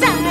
长科。